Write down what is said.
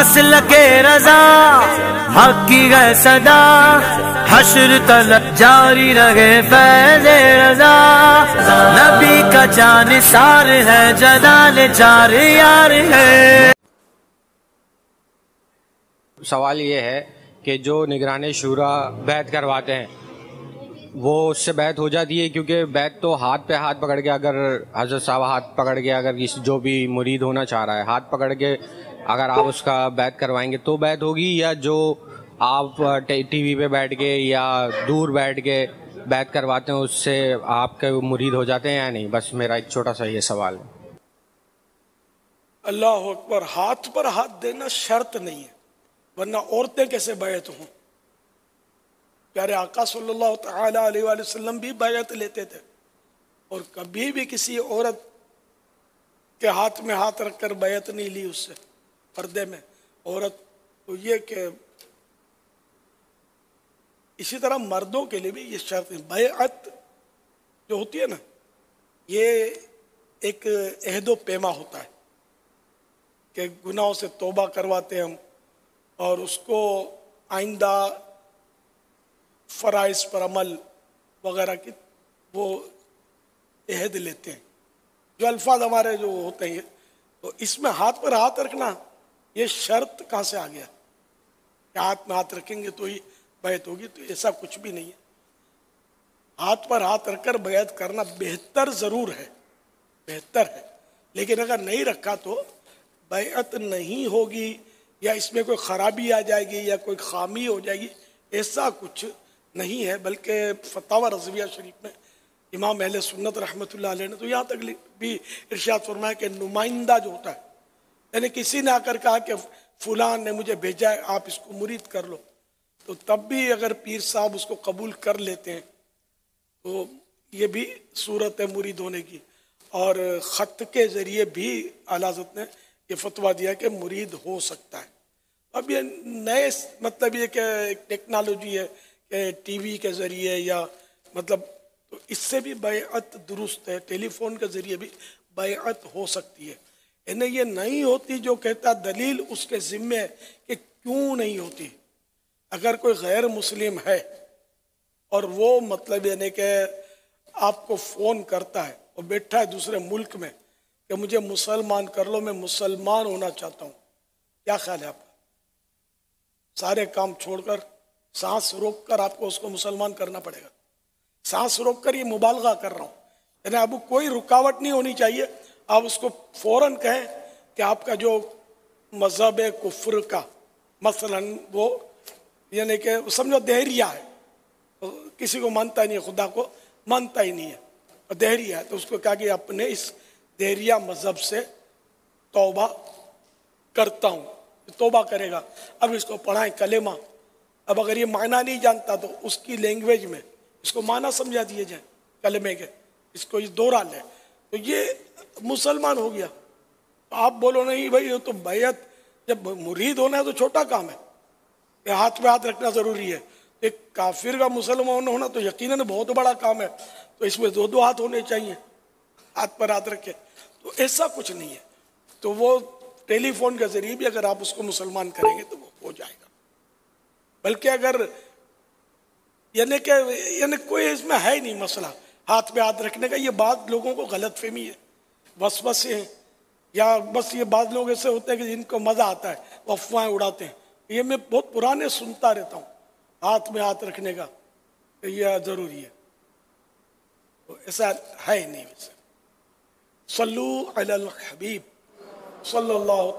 असल के रजा, हक की सदा। हशर तलक जारी रहे फैज रजा। नबी का जान सार है, जलाल चार यार है। सवाल ये है कि जो निगरान शुरा बैत करवाते हैं, वो उससे बैत हो जाती है? क्योंकि बैत तो हाथ पे हाथ पकड़ के अगर हज़रत साहब हाथ पकड़ के अगर किसी जो भी मुरीद होना चाह रहा है, हाथ पकड़ के अगर आप उसका बैत करवाएँगे तो बैत होगी, या जो आप टीवी पे बैठ के या दूर बैठ के बैत करवाते हैं, उससे आपके मुरीद हो जाते हैं या नहीं? बस मेरा एक छोटा सा ये सवाल है। अल्लाह अकबर, हाथ पर हाथ देना शर्त नहीं है, वरना औरतें कैसे बैत हों? प्यारे आका सल्लल्लाहु अलैहि वसल्लम भी बैत लेते थे, और कभी भी किसी औरत के हाथ में हाथ रखकर बैत नहीं ली उससे। पर्दे में। औरत तो ये कि इसी तरह मर्दों के लिए भी ये शर्त है। बैत जो होती है ना, ये एक अहदो पैमा होता है कि गुनाहों से तोबा करवाते हम और उसको आइंदा फ़राइज पर अमल वगैरह की वो अहद लेते हैं। जो अल्फाज हमारे जो होते हैं तो इसमें हाथ पर हाथ रखना ये शर्त कहाँ से आ गया? हाथ में हाथ रखेंगे तो ही बैत होगी? तो ऐसा कुछ भी नहीं है। हाथ पर हाथ रखकर बैत करना बेहतर ज़रूर है, बेहतर है। लेकिन अगर नहीं रखा तो बैत नहीं होगी, या इसमें कोई ख़राबी आ जाएगी, या कोई खामी हो जाएगी, ऐसा कुछ नहीं है। बल्कि फतावा रजविया शरीफ में इमाम अहल सुन्नत रहमत ने तो यहाँ तक भी इर्शाद फरमाया कि नुमाइंदा जो होता है यानी किसी ने आकर कहा कि फुलान ने मुझे भेजा है, आप इसको मुरीद कर लो। तो तब भी अगर पीर साहब उसको कबूल कर लेते हैं तो ये भी सूरत है मुरीद होने की। और ख़त के ज़रिए भी अलाजत ने ये फतवा दिया कि मुरीद हो सकता है। अब ये नए मतलब ये कि टेक्नोलॉजी है कि टीवी के ज़रिए या मतलब तो इससे भी बैत दुरुस्त है, टेलीफोन के ज़रिए भी बैत हो सकती है। इन्हें ये नहीं होती जो कहता दलील उसके ज़िम्मे कि क्यों नहीं होती। अगर कोई गैर मुस्लिम है और वो मतलब यानी कि आपको फ़ोन करता है और बैठा है दूसरे मुल्क में कि मुझे मुसलमान कर लो, मैं मुसलमान होना चाहता हूँ, क्या ख्याल है आपका? सारे काम छोड़कर, सांस रोक कर आपको उसको मुसलमान करना पड़ेगा। सांस रोक कर ये मुबालगा कर रहा हूँ। यानी अब कोई रुकावट नहीं होनी चाहिए। आप उसको फ़ौरन कहें कि आपका जो मज़हब है कुफ्र का, मसलन वो, यानी कि समझो दहरिया है। तो किसी को मानता ही नहीं है, खुदा को मानता ही नहीं है। और दहरिया है तो उसको कहा कि अपने इस दहरिया मज़हब से तोबा करता हूँ तोबा करेगा। अब इसको पढ़ाएँ कलेमा। अब अगर ये माना नहीं जानता तो उसकी लैंग्वेज में इसको माना समझा दिए जाए, कलमे के। इसको ये दोहरा ले तो ये मुसलमान हो गया। आप बोलो नहीं भाई तो बैत जब मुरीद होना है तो छोटा काम है। ये हाथ पे हाथ रखना ज़रूरी है। एक काफिर का मुसलमान होना तो यकीनन बहुत बड़ा काम है। तो इसमें दो दो हाथ होने चाहिए, हाथ पर हाथ रखे। तो ऐसा कुछ नहीं है। तो वो टेलीफोन के ज़रिए भी अगर आप उसको मुसलमान करेंगे तो वो हो जाएगा। बल्कि अगर यानी कि, यानी कोई इसमें है ही नहीं मसला। हाथ में हाथ रखने का, ये बात लोगों को गलत फहमी है। बस बस है। या बस ये बात लोग ऐसे होते हैं कि जिनको मज़ा आता है, वो अफवाहें उड़ाते हैं। ये मैं बहुत पुराने सुनता रहता हूँ, हाथ में हाथ रखने का यह ज़रूरी है। तो ऐसा ही नहीं वैसे। सल्लू अल हबीब, सल्लल्लाहु